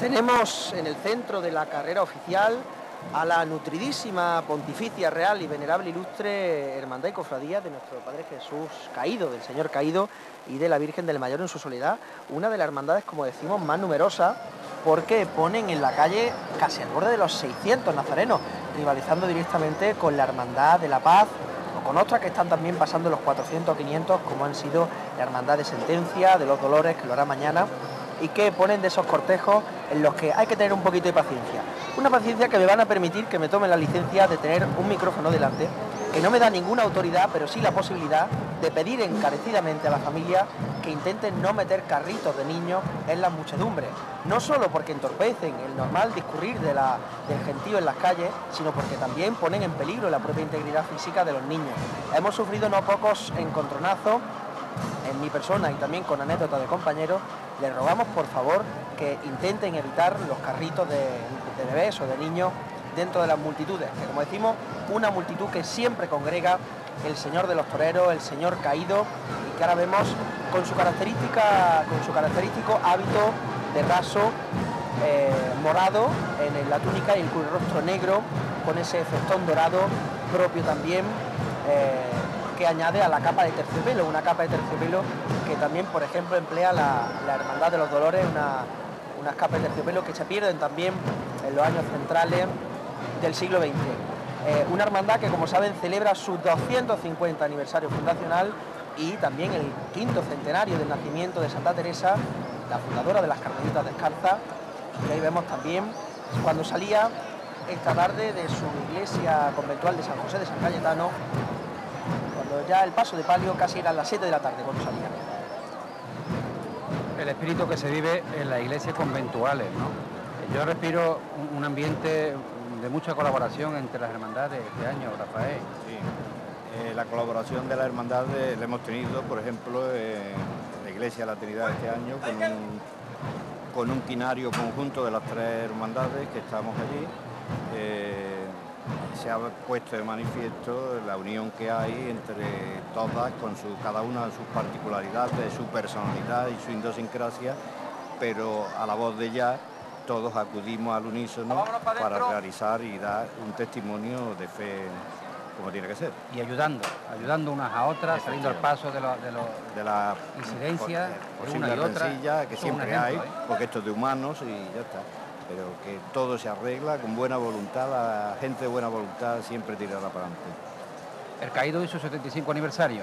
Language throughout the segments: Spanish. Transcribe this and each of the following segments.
Tenemos en el centro de la carrera oficial a la nutridísima pontificia real y venerable ilustre hermandad y cofradía de nuestro Padre Jesús caído, del Señor caído y de la Virgen del Mayor en su soledad, una de las hermandades, como decimos, más numerosas, porque ponen en la calle casi al borde de los 600 nazarenos, rivalizando directamente con la Hermandad de la Paz o con otras que están también pasando los 400 o 500, como han sido la Hermandad de Sentencia, de los Dolores, que lo hará mañana, y que ponen de esos cortejos en los que hay que tener un poquito de paciencia. Una paciencia que me van a permitir que me tome la licencia de tener un micrófono delante, que no me da ninguna autoridad, pero sí la posibilidad de pedir encarecidamente a la familia que intenten no meter carritos de niños en las muchedumbres. No solo porque entorpecen el normal discurrir del gentío en las calles, sino porque también ponen en peligro la propia integridad física de los niños. Hemos sufrido no pocos encontronazos en mi persona y también con anécdotas de compañeros, les rogamos por favor que intenten evitar los carritos de, bebés o de niños dentro de las multitudes, que como decimos, una multitud que siempre congrega el Señor de los Toreros, el Señor caído, y que ahora vemos con su característica, con su característico hábito de raso eh, morado en la túnica y el rostro negro, con ese efectón dorado propio también. Eh, que añade a la capa de terciopelo, una capa de terciopelo que también, por ejemplo, emplea la, Hermandad de los Dolores, una, unas capas de terciopelo que se pierden también en los años centrales del siglo XX. Eh, una hermandad que, como saben, celebra su 250 aniversario fundacional y también el quinto centenario del nacimiento de Santa Teresa, la fundadora de las Carmelitas Descalzas. Y ahí vemos también cuando salía esta tarde de su iglesia conventual de San José de San Cayetano ya el paso de palio casi era las 7 de la tarde cuando salía. El espíritu que se vive en las iglesias conventuales, ¿no? Yo respiro un, ambiente de mucha colaboración entre las hermandades este año, Rafael. Sí. Eh, la colaboración de las hermandades la hemos tenido, por ejemplo, en la Iglesia de la Trinidad este año, con un, con un quinario conjunto de las tres hermandades que estamos allí. Eh, se ha puesto de manifiesto la unión que hay entre todas, con su, cada una de sus particularidades, su personalidad y su idiosincrasia, pero a la voz de ya todos acudimos al unísono para realizar y dar un testimonio de fe como tiene que ser. Y ayudando, ayudando unas a otras, saliendo al paso de, de, la incidencia, de una y otra. que siempre hay, ¿eh? porque esto es de humanos y ya está pero que todo se arregla con buena voluntad, la gente de buena voluntad siempre tirará para adelante. ¿El caído y su 75 aniversario?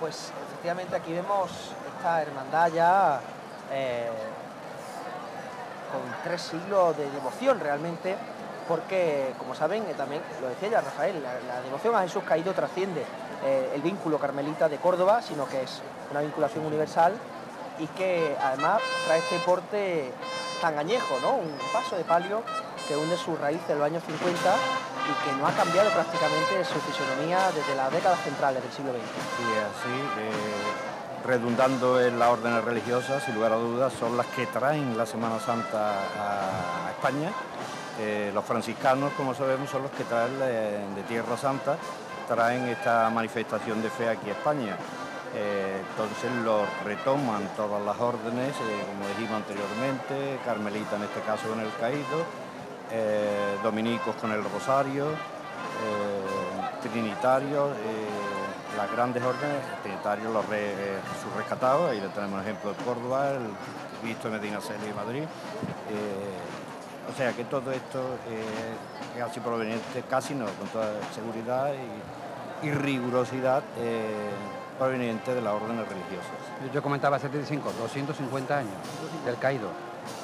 Pues efectivamente aquí vemos esta hermandad ya eh, con tres siglos de devoción realmente, porque como saben, eh, también lo decía ya Rafael, la, devoción a Jesús caído trasciende eh, el vínculo carmelita de Córdoba, sino que es una vinculación universal y que además trae este porte tan añejo, ¿no? Un paso de palio que hunde su raíz en los años 50 y que no ha cambiado prácticamente su fisonomía desde las décadas centrales del siglo XX. Sí, así, eh, redundando en las órdenes religiosas, sin lugar a dudas, son las que traen la Semana Santa a, España. Eh, los franciscanos, como sabemos, son los que traen de Tierra Santa, traen esta manifestación de fe aquí a España. Eh, entonces lo retoman todas las órdenes, eh, como dijimos anteriormente, Carmelita en este caso con el caído, eh, dominicos con el rosario, trinitarios, las grandes órdenes, trinitarios los sus rescatados, ahí le tenemos ejemplo de Córdoba, el visto en Medina Celi y Madrid. o sea que todo esto es así proveniente, casi no, con toda seguridad y rigurosidad proveniente de las órdenes religiosas. Yo comentaba 75, 250 años del caído,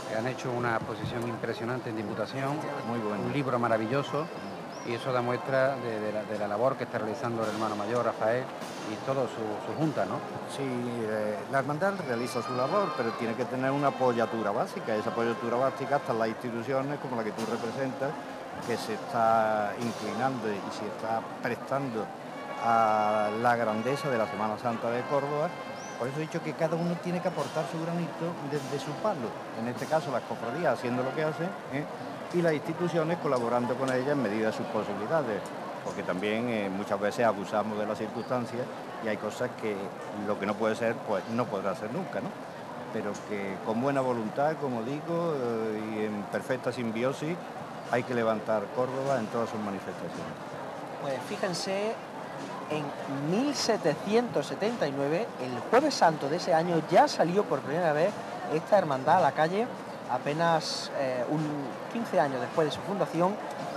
que han hecho una posición impresionante en diputación, Muy bueno. un libro maravilloso y eso da muestra de, la, labor que está realizando el hermano mayor Rafael y todo su, junta, ¿no? Sí, eh, la hermandad realiza su labor, pero tiene que tener una apoyatura básica, esa apoyatura básica hasta las instituciones como la que tú representas, que se está inclinando y se está prestando a la grandeza de la Semana Santa de Córdoba. Por eso he dicho que cada uno tiene que aportar su granito desde su palo. En este caso las cofradías haciendo lo que hacen ¿eh? y las instituciones colaborando con ellas en medida de sus posibilidades. Porque también eh, muchas veces abusamos de las circunstancias y hay cosas que lo que no puede ser, pues no podrá ser nunca, ¿no? pero que con buena voluntad, como digo, eh, y en perfecta simbiosis, hay que levantar Córdoba en todas sus manifestaciones. Pues fíjense, en 1779, el jueves santo de ese año, ya salió por primera vez esta hermandad a la calle, apenas eh, un 15 años después de su fundación,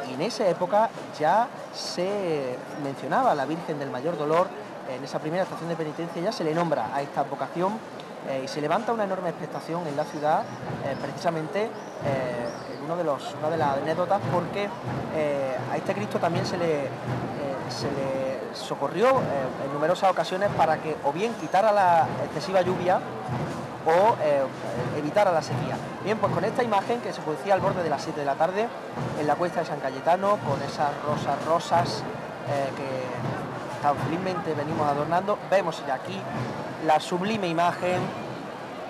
y en esa época ya se mencionaba a la Virgen del Mayor Dolor, en esa primera estación de penitencia ya se le nombra a esta vocación eh, y se levanta una enorme expectación en la ciudad, eh, precisamente en uno de los, una de las anécdotas, porque a este Cristo también se le, se le socorrió en numerosas ocasiones para que o bien quitara la excesiva lluvia o eh, evitar a la sequía. Bien, pues con esta imagen que se producía al borde de las 7 de la tarde en la cuesta de San Cayetano, con esas rosas rosas eh, que tan felizmente venimos adornando, vemos ya aquí la sublime imagen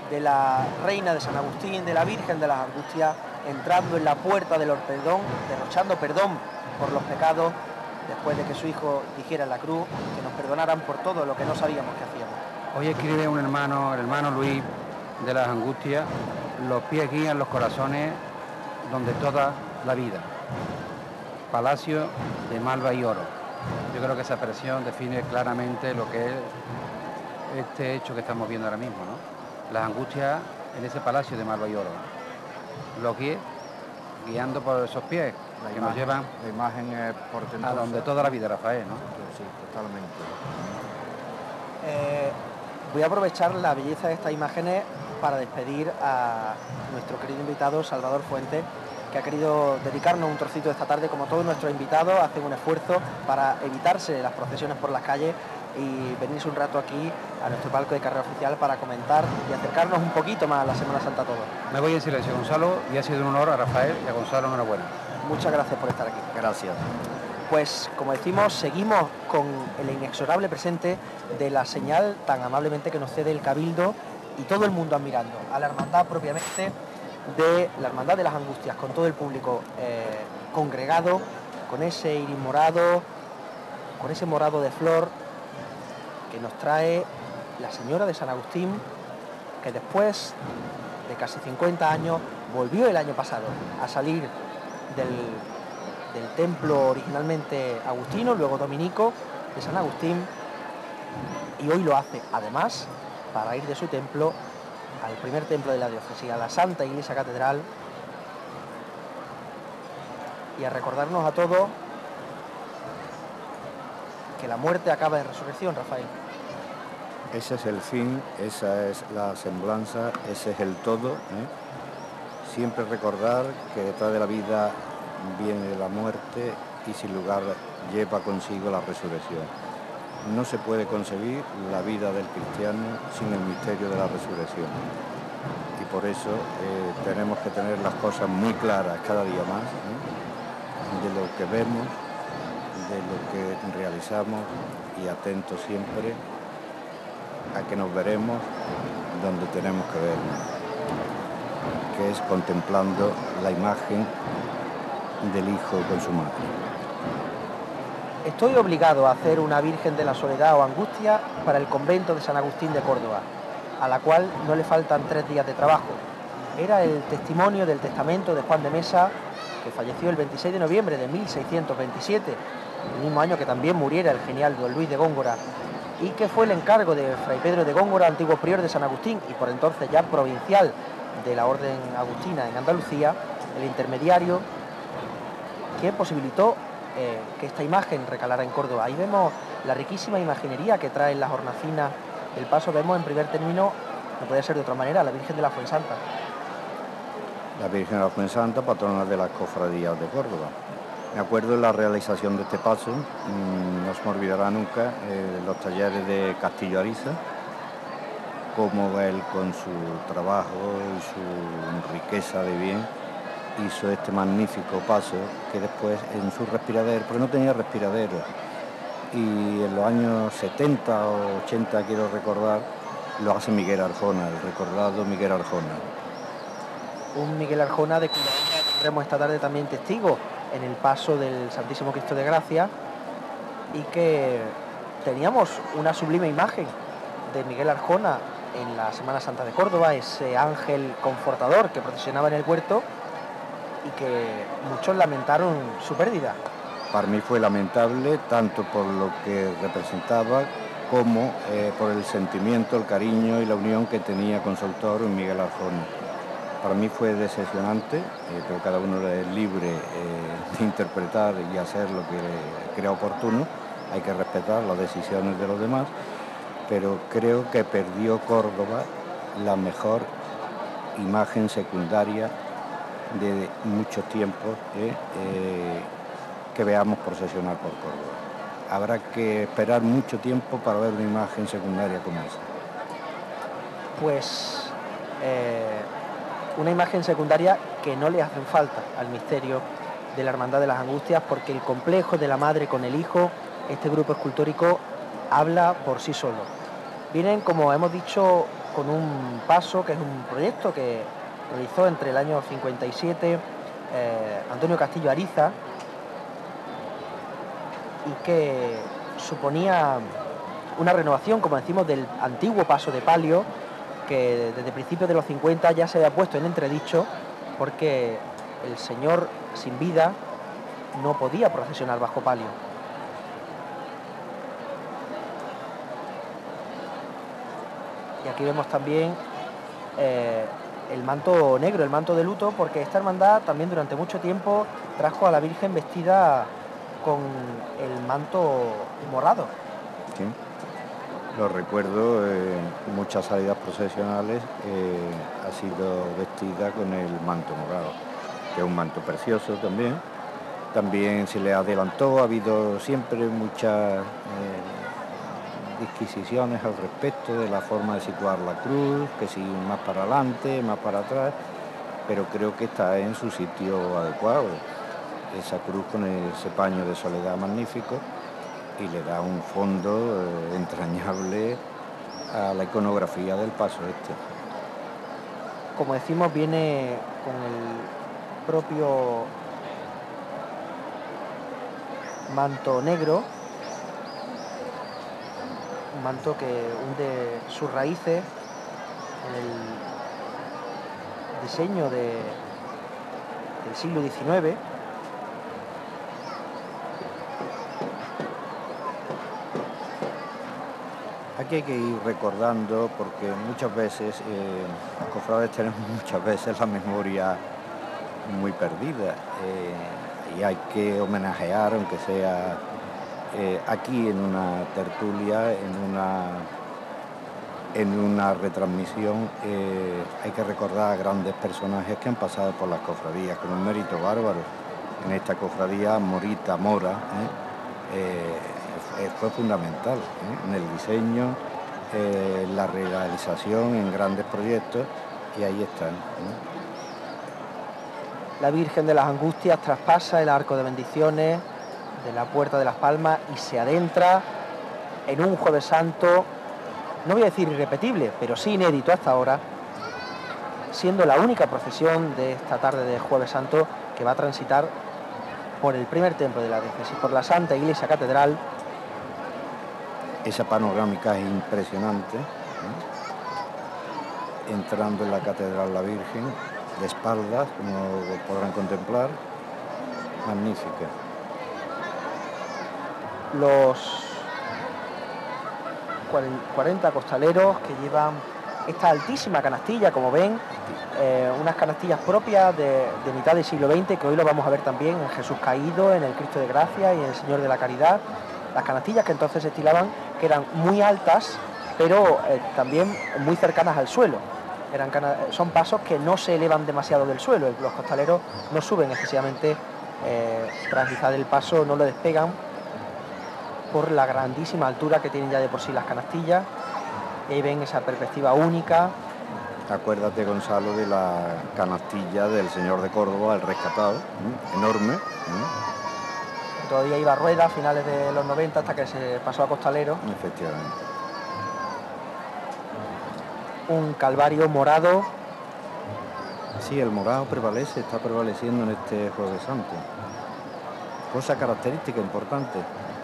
de la reina de San Agustín, de la Virgen de las Angustias, entrando en la puerta del Orpedón, derrochando perdón por los pecados, después de que su hijo dijera la cruz que nos perdonaran por todo lo que no sabíamos que hacíamos. Hoy escribe un hermano, el hermano Luis de las Angustias, los pies guían los corazones donde toda la vida. Palacio de Malva y Oro. Yo creo que esa expresión define claramente lo que es este hecho que estamos viendo ahora mismo, ¿no? Las angustias en ese palacio de Malva y Oro. Los guíes guiando por esos pies que nos llevan la imagen es a donde toda la vida, Rafael, ¿no? Sí, totalmente. Eh, Voy a aprovechar la belleza de estas imágenes para despedir a nuestro querido invitado Salvador Fuente, que ha querido dedicarnos un trocito de esta tarde, como todos nuestros invitados, hacen un esfuerzo para evitarse las procesiones por las calles y venirse un rato aquí a nuestro palco de carrera oficial para comentar y acercarnos un poquito más a la Semana Santa todos. Me voy en silencio, Gonzalo, y ha sido un honor a Rafael y a Gonzalo, enhorabuena. Muchas gracias por estar aquí. Gracias pues como decimos, seguimos con el inexorable presente de la señal tan amablemente que nos cede el Cabildo y todo el mundo admirando a la hermandad propiamente de la hermandad de las angustias, con todo el público eh, congregado, con ese iris morado, con ese morado de flor que nos trae la señora de San Agustín, que después de casi 50 años volvió el año pasado a salir del del templo originalmente agustino, luego dominico de San Agustín, y hoy lo hace además para ir de su templo al primer templo de la diócesis, a la Santa Iglesia Catedral, y a recordarnos a todos que la muerte acaba en resurrección, Rafael. Ese es el fin, esa es la semblanza, ese es el todo. ¿eh? Siempre recordar que detrás de la vida viene la muerte y sin lugar lleva consigo la resurrección. No se puede concebir la vida del cristiano sin el misterio de la resurrección. Y por eso eh, tenemos que tener las cosas muy claras cada día más, de lo que vemos, de lo que realizamos y atentos siempre a que nos veremos donde tenemos que vernos, que es contemplando la imagen del Hijo con su madre. Estoy obligado a hacer una Virgen de la Soledad o Angustia para el convento de San Agustín de Córdoba, a la cual no le faltan tres días de trabajo. Era el testimonio del testamento de Juan de Mesa, que falleció el 26 de noviembre de 1627, el mismo año que también muriera el genial don Luis de Góngora, y que fue el encargo de Fray Pedro de Góngora, antiguo prior de San Agustín y por entonces ya provincial de la Orden Agustina en Andalucía, el intermediario que posibilitó eh, que esta imagen recalara en Córdoba. Ahí vemos la riquísima imaginería que traen las hornacinas del paso. Vemos en primer término, no puede ser de otra manera, la Virgen de la Fuensanta. La Virgen de la Fuensanta, patrona de las cofradías de Córdoba. Me acuerdo de la realización de este paso, mm, no se me olvidará nunca, eh, los talleres de Castillo Ariza, como él con su trabajo y su riqueza de bien hizo este magnífico paso que después en su respiradero, porque no tenía respiradero, y en los años 70 o 80 quiero recordar, lo hace Miguel Arjona, el recordado Miguel Arjona. Un Miguel Arjona de cuya tendremos esta tarde también testigo en el paso del Santísimo Cristo de Gracia y que teníamos una sublime imagen de Miguel Arjona en la Semana Santa de Córdoba, ese ángel confortador que procesionaba en el huerto y que muchos lamentaron su pérdida. Para mí fue lamentable tanto por lo que representaba como eh, por el sentimiento, el cariño y la unión que tenía con su autor Miguel Arjona. Para mí fue decepcionante, eh, pero cada uno es libre eh, de interpretar y hacer lo que crea oportuno, hay que respetar las decisiones de los demás, pero creo que perdió Córdoba la mejor imagen secundaria de muchos tiempos que veamos procesionar por Córdoba habrá que esperar mucho tiempo para ver una imagen secundaria como esa. Pues eh, una imagen secundaria que no le hacen falta al misterio de la Hermandad de las Angustias porque el complejo de la madre con el hijo, este grupo escultórico, habla por sí solo. Vienen, como hemos dicho, con un paso que es un proyecto que realizó entre el año 57 eh, Antonio Castillo Ariza, y que suponía una renovación, como decimos, del antiguo paso de palio, que desde principios de los 50 ya se había puesto en entredicho porque el señor sin vida no podía procesionar bajo palio. Y aquí vemos también eh, el manto negro, el manto de luto, porque esta hermandad también durante mucho tiempo trajo a la Virgen vestida con el manto morado. Sí, lo recuerdo, en muchas salidas procesionales eh, ha sido vestida con el manto morado, que es un manto precioso también. También se le adelantó, ha habido siempre muchas eh, disquisiciones al respecto de la forma de situar la cruz, que si más para adelante, más para atrás, pero creo que está en su sitio adecuado esa cruz con ese paño de soledad magnífico y le da un fondo eh, entrañable a la iconografía del paso este. Como decimos, viene con el propio manto negro, un manto que hunde sus raíces en el diseño del siglo XIX Aquí hay que ir recordando porque muchas veces, eh, los cofrades tenemos muchas veces la memoria muy perdida eh, y hay que homenajear, aunque sea eh, aquí en una tertulia, en una, en una retransmisión, hay que recordar a grandes personajes que han pasado por las cofradías con un mérito bárbaro. En esta cofradía, Morita Mora, eh, fue fundamental ¿eh? en el diseño, eh, la realización en grandes proyectos y ahí están. La Virgen de las Angustias traspasa el arco de bendiciones de la Puerta de las Palmas y se adentra en un jueves santo, no voy a decir irrepetible, pero sí inédito hasta ahora, siendo la única procesión de esta tarde de jueves santo que va a transitar por el primer templo de la diócesis, por la Santa Iglesia Catedral esa panorámica es impresionante. Entrando en la Catedral La Virgen, de espaldas, como podrán contemplar, magnífica. Los 40 costaleros que llevan esta altísima canastilla, como ven, eh, unas canastillas propias de, mitad del siglo XX, que hoy lo vamos a ver también en Jesús Caído, en el Cristo de Gracia y en el Señor de la Caridad. Las canastillas que entonces se estilaban que eran muy altas, pero eh, también muy cercanas al suelo. Eran son pasos que no se elevan demasiado del suelo, los costaleros no suben excesivamente eh, tras el paso, no lo despegan por la grandísima altura que tienen ya de por sí las canastillas. Y ven esa perspectiva única. Acuérdate, Gonzalo, de la canastilla del señor de Córdoba, el rescatado, enorme todavía iba a rueda a finales de los 90 hasta que se pasó a costalero. Efectivamente. Un calvario morado. Sí, el morado prevalece, está prevaleciendo en este Jueves Santo. Cosa característica importante.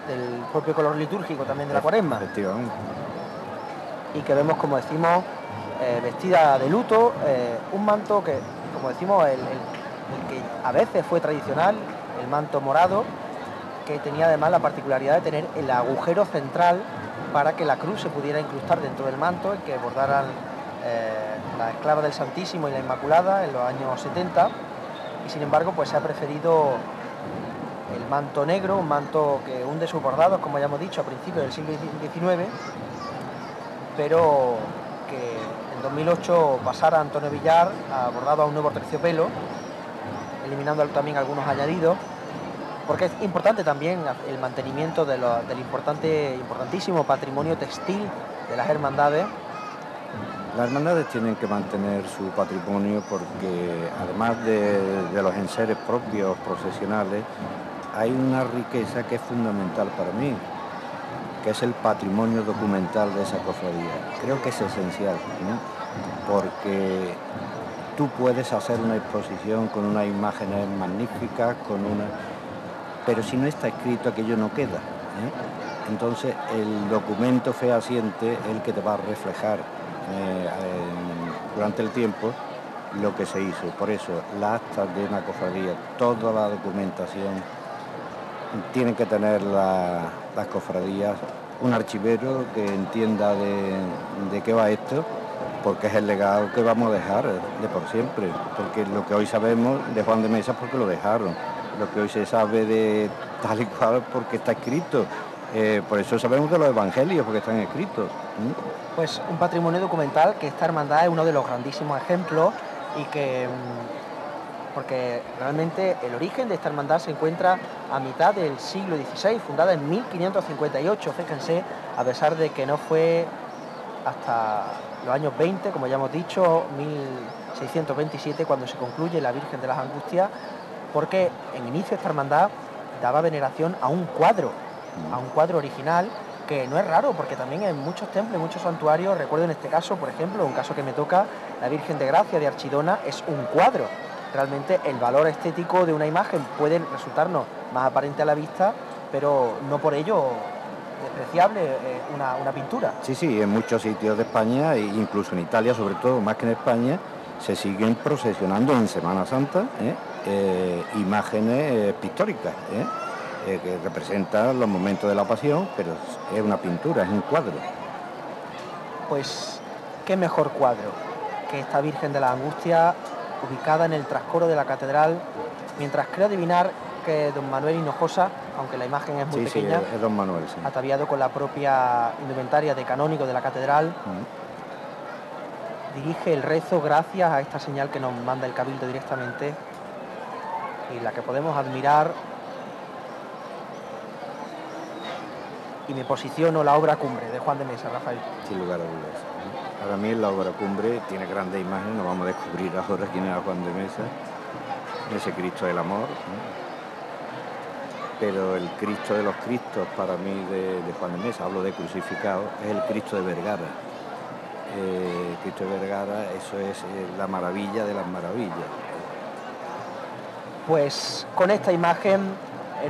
Del propio color litúrgico también de la cuaresma. Efectivamente. Y que vemos, como decimos, eh, vestida de luto, eh, un manto que, como decimos, el, que a veces fue tradicional, el manto morado, que tenía además la particularidad de tener el agujero central para que la cruz se pudiera incrustar dentro del manto y que bordaran eh, la esclava del Santísimo y la Inmaculada en los años 70 y sin embargo pues se ha preferido el manto negro, un manto que hunde sus bordados, como ya hemos dicho, a principios del siglo XIX, pero que en 2008 pasara Antonio Villar a bordado a un nuevo terciopelo, eliminando también algunos añadidos, porque es importante también el mantenimiento del importante, importantísimo patrimonio textil de las hermandades. Las hermandades tienen que mantener su patrimonio porque además de, de los enseres propios procesionales, hay una riqueza que es fundamental para mí, que es el patrimonio documental de esa cofradía. Creo que es esencial, porque tú puedes hacer una exposición con unas imágenes magníficas, con una... pero si no está escrito aquello no queda. ¿eh? Entonces el documento fehaciente es el que te va a reflejar eh, durante el tiempo lo que se hizo. Por eso, la acta de una cofradía, toda la documentación, tienen que tener las cofradías un archivero que entienda de, qué va esto, porque es el legado que vamos a dejar de por siempre, porque lo que hoy sabemos de Juan de Mesa es porque lo dejaron, lo que hoy se sabe de tal y cual porque está escrito, eh, por eso sabemos de los evangelios, porque están escritos. Pues un patrimonio documental que esta hermandad es uno de los grandísimos ejemplos y que mm, porque realmente el origen de esta hermandad se encuentra a mitad del siglo XVI, fundada en 1558, fíjense, a pesar de que no fue hasta los años 20, como ya hemos dicho, 1627, cuando se concluye la Virgen de las Angustias, porque en inicio esta hermandad daba veneración a un cuadro, a un cuadro original que no es raro, porque también en muchos templos, en muchos santuarios, recuerdo en este caso, por ejemplo, un caso que me toca, la Virgen de Gracia de Archidona es un cuadro realmente el valor estético de una imagen puede resultarnos más aparente a la vista, pero no por ello despreciable eh, una, pintura. Sí, sí, en muchos sitios de España, e incluso en Italia sobre todo, más que en España, se siguen procesionando en Semana Santa ¿eh? Eh, imágenes pictóricas que representan los momentos de la pasión, pero es una pintura, es un cuadro. Pues qué mejor cuadro que esta Virgen de la Angustia ubicada en el trascoro de la catedral, mientras creo adivinar que don Manuel Hinojosa, aunque la imagen es muy pequeña, es don Manuel, ataviado con la propia indumentaria de canónigo de la catedral, dirige el rezo gracias a esta señal que nos manda el cabildo directamente y la que podemos admirar y me posiciono la obra cumbre de Juan de Mesa, Rafael. Sin lugar a dudas. Para mí la obra cumbre tiene grandes imágenes, nos vamos a descubrir ahora quién era Juan de Mesa, ese Cristo del amor. Pero el Cristo de los Cristos para mí de, Juan de Mesa, hablo de crucificado, es el Cristo de Vergara. Eh, Cristo de Vergara, eso es eh, la maravilla de las maravillas. Pues con esta imagen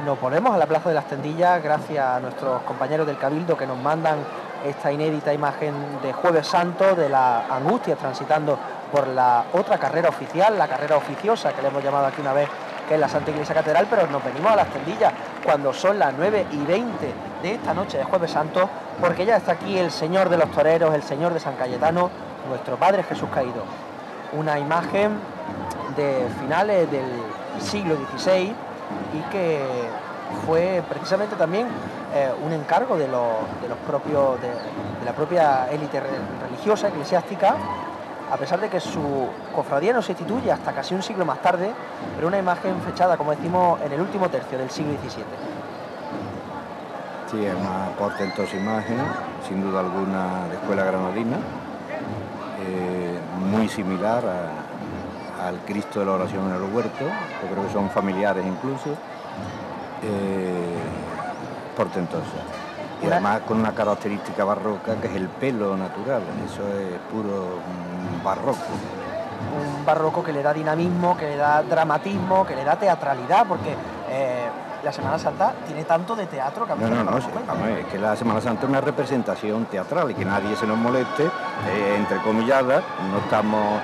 nos ponemos a la Plaza de las Tendillas gracias a nuestros compañeros del Cabildo que nos mandan esta inédita imagen de Jueves Santo de la angustia transitando por la otra carrera oficial, la carrera oficiosa que le hemos llamado aquí una vez, que es la Santa Iglesia Catedral, pero nos venimos a las tendillas cuando son las 9 y 20 de esta noche de Jueves Santo, porque ya está aquí el Señor de los Toreros, el Señor de San Cayetano, nuestro Padre Jesús Caído. Una imagen de finales del siglo XVI y que fue precisamente también eh, un encargo de, los propios, de, la propia élite religiosa, eclesiástica, a pesar de que su cofradía no se instituye hasta casi un siglo más tarde, pero una imagen fechada, como decimos, en el último tercio del siglo XVII. Sí, es una portentosa imagen, sin duda alguna de escuela granadina, eh, muy similar al Cristo de la oración en el huerto, yo creo que son familiares incluso. Eh, portentosa. Y además con una característica barroca que es el pelo natural, eso es puro barroco. Un barroco que le da dinamismo, que le da dramatismo, que le da teatralidad, porque eh, la Semana Santa tiene tanto de teatro que a No, no, no, es que la Semana Santa es una representación teatral y que nadie se nos moleste, eh, entre comillas, no estamos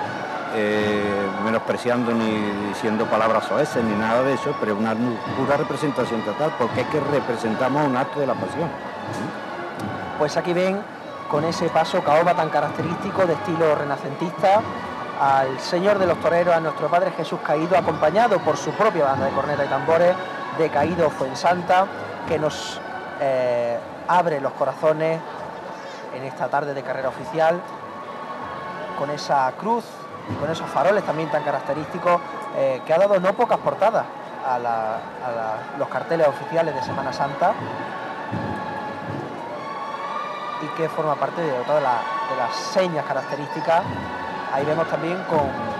eh, menospreciando ni diciendo palabras soeces ni nada de eso, pero una pura representación teatral porque es que representamos un acto de la pasión. Pues aquí ven con ese paso caoba tan característico de estilo renacentista al Señor de los Toreros, a nuestro Padre Jesús Caído, acompañado por su propia banda de corneta y tambores de Caído Fuensanta, que nos eh, abre los corazones en esta tarde de carrera oficial, con esa cruz con esos faroles también tan característicos, eh, que ha dado no pocas portadas a, los carteles oficiales de Semana Santa y que forma parte de todas de las señas características. Ahí vemos también con,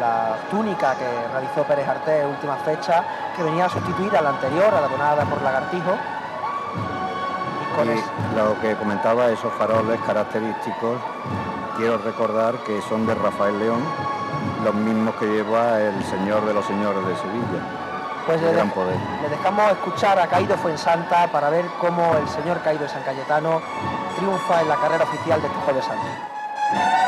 la túnica que realizó Pérez Artés en última fecha, que venía a sustituir a la anterior, a la donada por Lagartijo. Y, lo que comentaba, esos faroles característicos, quiero recordar que son de Rafael León, los mismos que lleva el Señor de los Señores de Sevilla. Pues le, le, dejamos escuchar a Caído Fuensanta para ver cómo el señor Caído de San Cayetano triunfa en la carrera oficial de este Jueves Santo.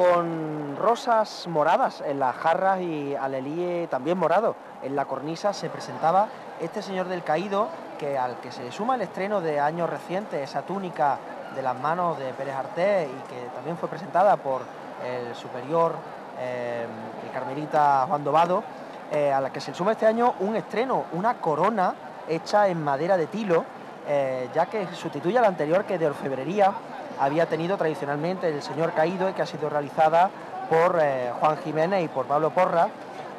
Con rosas moradas en las jarras y alelíe también morado. En la cornisa se presentaba este señor del caído, que al que se suma el estreno de años recientes, esa túnica de las manos de Pérez Artés y que también fue presentada por el superior, eh, el carmelita Juan Dobado, eh, a la que se suma este año un estreno, una corona hecha en madera de tilo, eh, ya que sustituye a la anterior que de orfebrería había tenido tradicionalmente el señor caído y que ha sido realizada por Juan Jiménez y por Pablo Porra,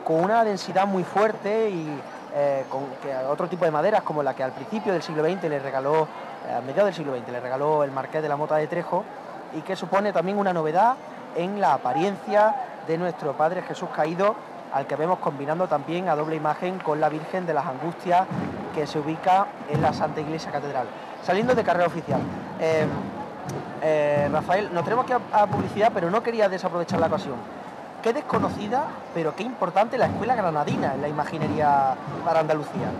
con una densidad muy fuerte y con otro tipo de maderas como la que al principio del siglo XX le regaló a mediados del siglo XX le regaló el Marqués de la Mota de Trejo y que supone también una novedad en la apariencia de nuestro Padre Jesús caído, al que vemos combinando también a doble imagen con la Virgen de las Angustias que se ubica en la Santa Iglesia Catedral. Saliendo de carrera oficial, eh, eh, Rafael, nos tenemos que a, publicidad, pero no quería desaprovechar la ocasión. Qué desconocida, pero qué importante la escuela granadina en la imaginería para Andalucía.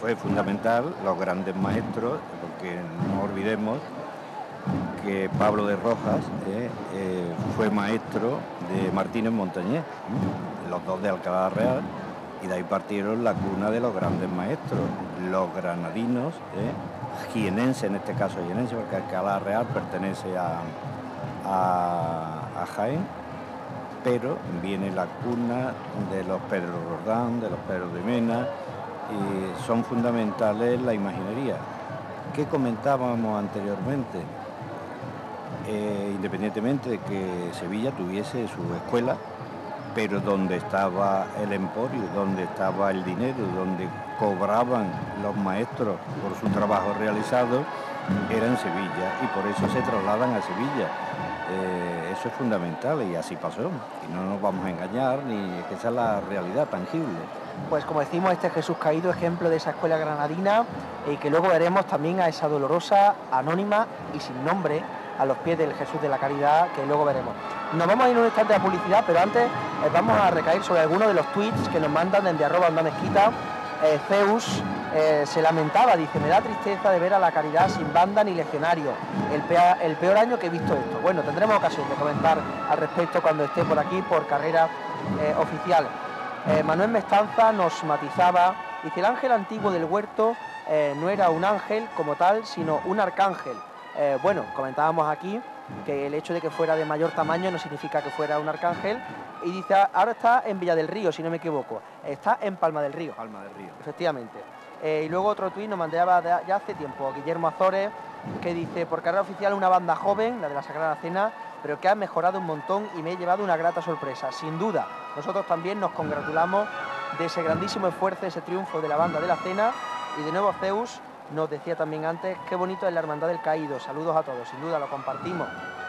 Fue fundamental los grandes maestros que no olvidemos que Pablo de Rojas eh, eh, fue maestro de Martínez Montañés, los dos de Alcalá Real, y de ahí partieron la cuna de los grandes maestros, los granadinos, jienense en este caso jienense, porque Alcalá Real pertenece a, a, Jaén, pero viene la cuna de los Pedro Rordán, de los Pedro de Mena, y son fundamentales la imaginería. ¿Qué comentábamos anteriormente? Eh, independientemente de que Sevilla tuviese su escuela, pero donde estaba el emporio, donde estaba el dinero, donde cobraban los maestros por su trabajo realizado, era en Sevilla y por eso se trasladan a Sevilla. Eh, eso es fundamental y así pasó. Y no nos vamos a engañar ni que esa es la realidad tangible pues como decimos, este Jesús caído, ejemplo de esa escuela granadina, y que luego veremos también a esa dolorosa, anónima y sin nombre, a los pies del Jesús de la Caridad, que luego veremos. Nos vamos a ir un instante a publicidad, pero antes eh, vamos a recaer sobre algunos de los tweets que nos mandan desde arroba mezquita. Eh, Zeus eh, se lamentaba, dice, me da tristeza de ver a la caridad sin banda ni legionario, el, el peor año que he visto esto. Bueno, tendremos ocasión de comentar al respecto cuando esté por aquí por carrera oficial. Manuel Mestanza nos matizaba, dice, el ángel antiguo del huerto no era un ángel como tal, sino un arcángel. Eh, bueno, comentábamos aquí que el hecho de que fuera de mayor tamaño no significa que fuera un arcángel. Y dice, ahora está en Villa del Río, si no me equivoco. Está en Palma del Río. Palma del Río. Efectivamente. y luego otro tuit nos mandaba ya hace tiempo, Guillermo Azores, que dice, por carrera oficial una banda joven, la de la Sagrada Cena, pero que ha mejorado un montón y me he llevado una grata sorpresa. Sin duda, nosotros también nos congratulamos de ese grandísimo esfuerzo, ese triunfo de la banda de la cena. Y de nuevo Zeus nos decía también antes, qué bonito es la Hermandad del Caído. Saludos a todos, sin duda lo compartimos.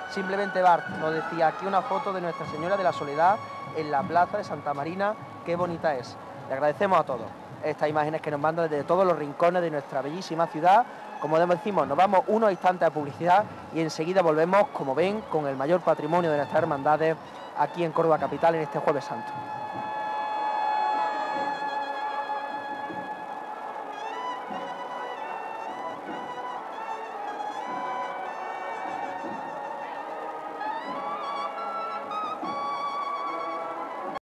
Simplemente Bart nos decía aquí una foto de Nuestra Señora de la Soledad en la plaza de Santa Marina, qué bonita es. Le agradecemos a todos estas imágenes que nos mandan desde todos los rincones de nuestra bellísima ciudad como decimos, nos vamos unos instantes a publicidad y enseguida volvemos, como ven, con el mayor patrimonio de nuestras hermandades aquí en Córdoba Capital en este jueves santo.